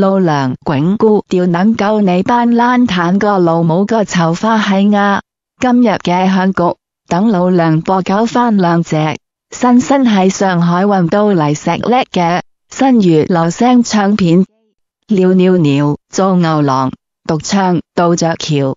老娘滚姑掉能救你班爛攤個老母個籌花係呀，今日嘅香局，等老娘播狗返兩隻，新新喺上海運到嚟石叻嘅新月流聲唱片，尿尿尿做牛郎，獨唱到着橋。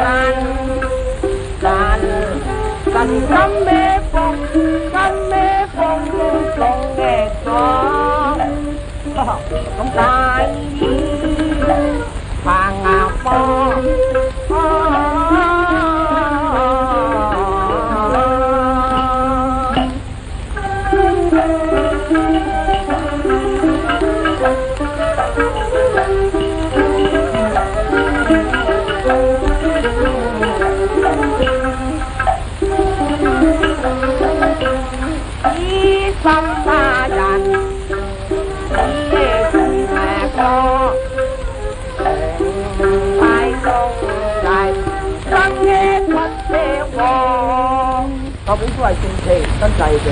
tan tan tan năm mê phong năm mê phong luôn lòng nghe to không ta 喎，嗰本書係正气真制嘅，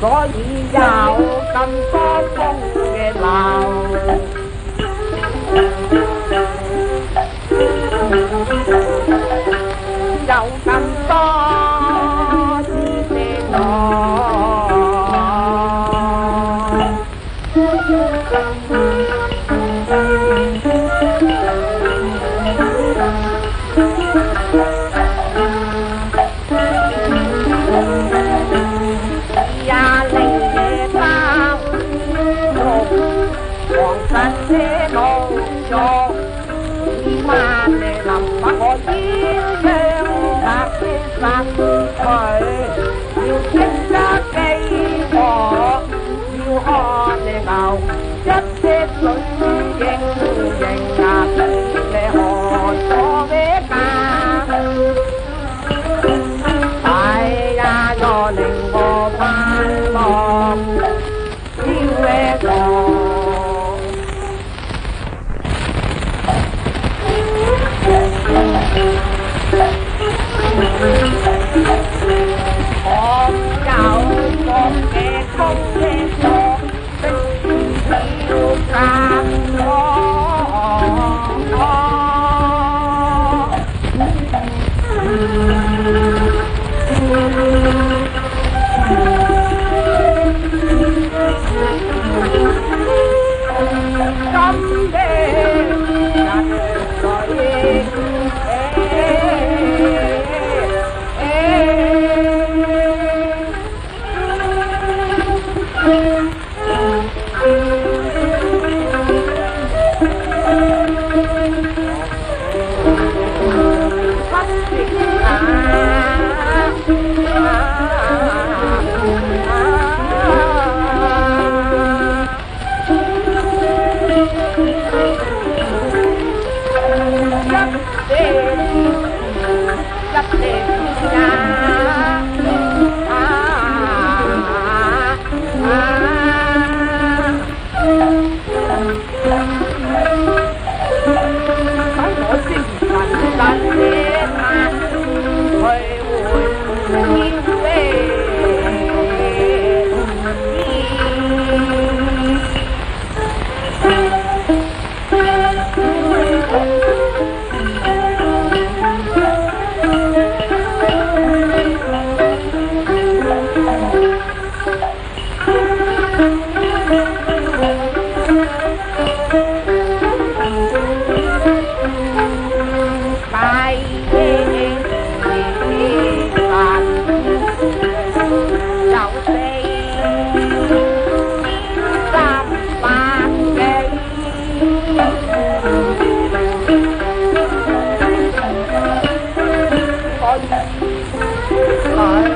所以有更多风嘅流。alive.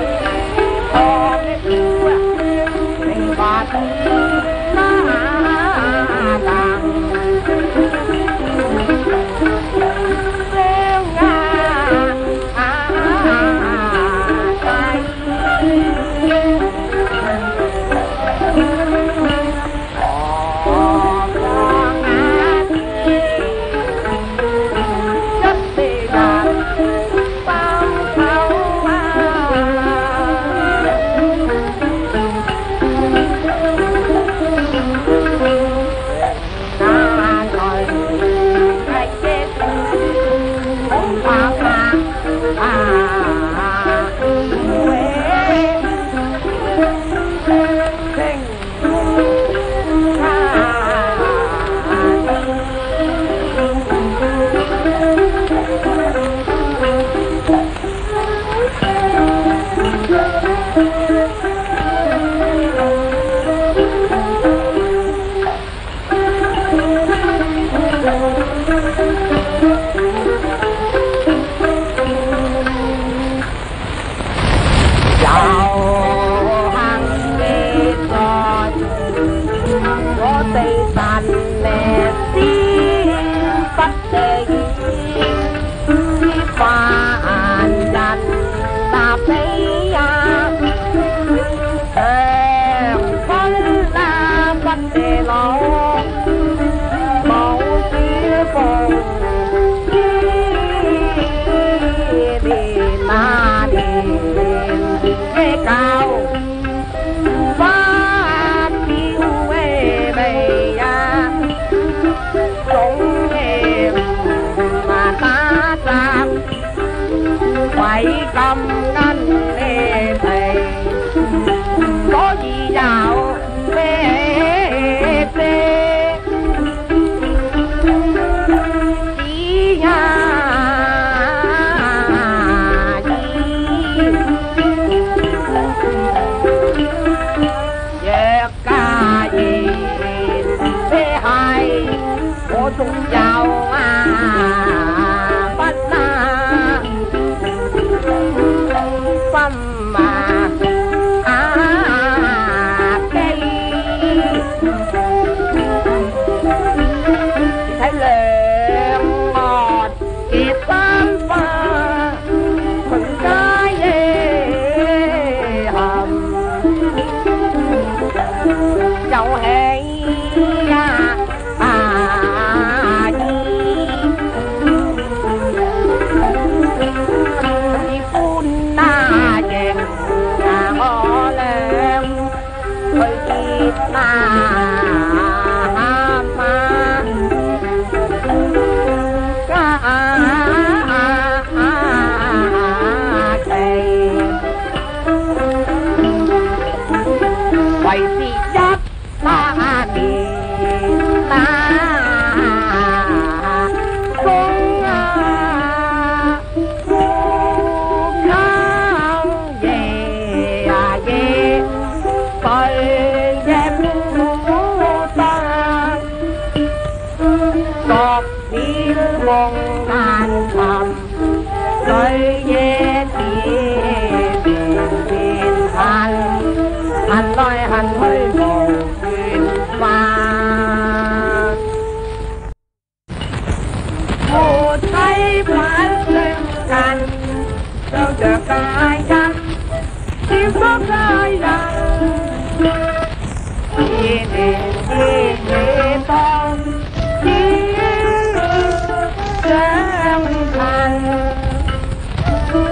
phải cầm ngăn để thầy có gì nào mê tê chỉ nhà Yeah. Chậu hè sao chẳng ai nhắn tim khóc ai đắng nhìn đến khi nghe con đi sáng thành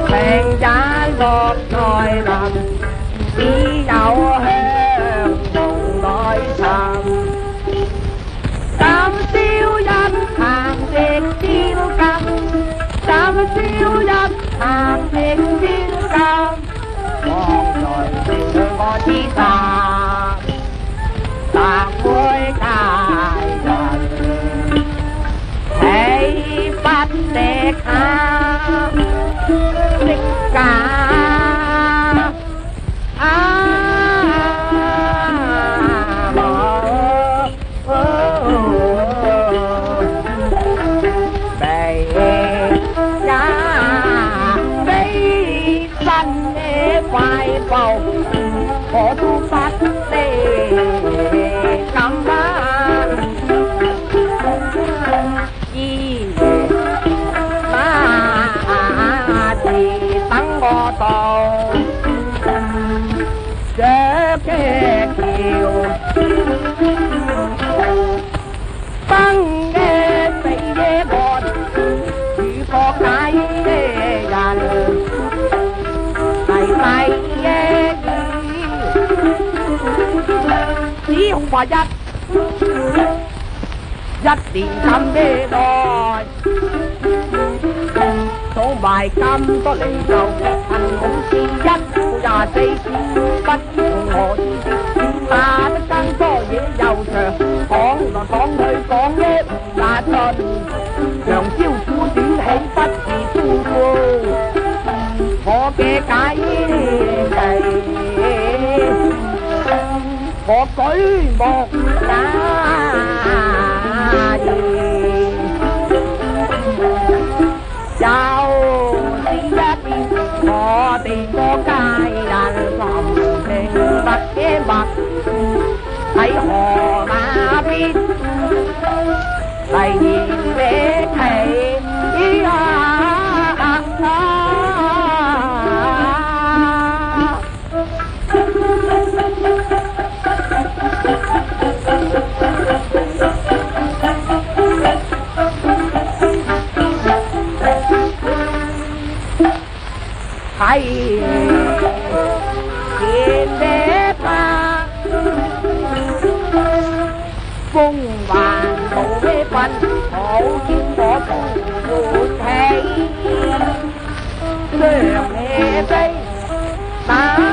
thành trái ngọt nồi lòng, đi đâu 不消人谈别离伤，黄泉路我只上。恐话一一年咁咩来数埋咁多嚟就恨幸好似一副廿四小不知从何时变化得更多嘢又长讲来讲去讲叻也尽长招苦短岂不是夫妇我嘅解我就是 cung hoàng đủ mê quanh hổ chim bỏ cùng buồn hay Đường nghe đây ta